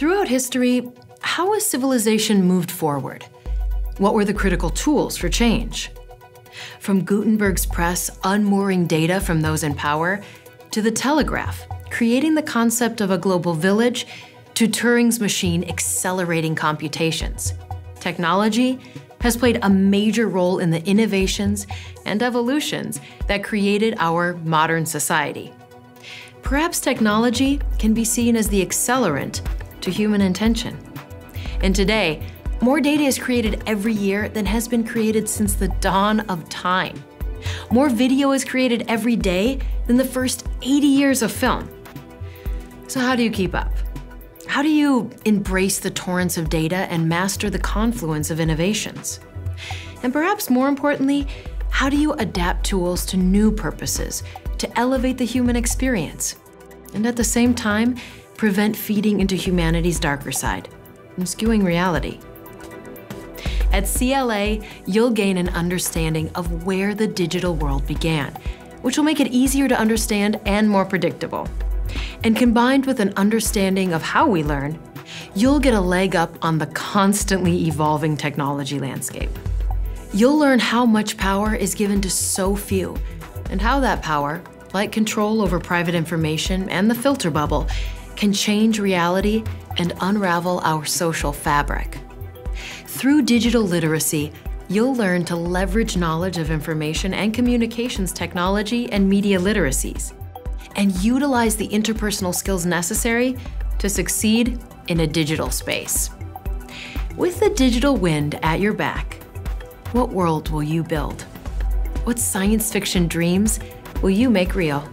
Throughout history, how has civilization moved forward? What were the critical tools for change? From Gutenberg's press unmooring data from those in power, to the telegraph, creating the concept of a global village, to Turing's machine accelerating computations. Technology has played a major role in the innovations and evolutions that created our modern society. Perhaps technology can be seen as the accelerant to human intention. And today, more data is created every year than has been created since the dawn of time. More video is created every day than the first 80 years of film. So, how do you keep up? How do you embrace the torrents of data and master the confluence of innovations? And perhaps more importantly, how do you adapt tools to new purposes to elevate the human experience? And at the same time, prevent feeding into humanity's darker side and skewing reality. At CLA, you'll gain an understanding of where the digital world began, which will make it easier to understand and more predictable. And combined with an understanding of how we learn, you'll get a leg up on the constantly evolving technology landscape. You'll learn how much power is given to so few, and how that power, like control over private information and the filter bubble, can change reality and unravel our social fabric. Through digital literacy, you'll learn to leverage knowledge of information and communications technology and media literacies, and utilize the interpersonal skills necessary to succeed in a digital space. With the digital wind at your back, what world will you build? What science fiction dreams will you make real?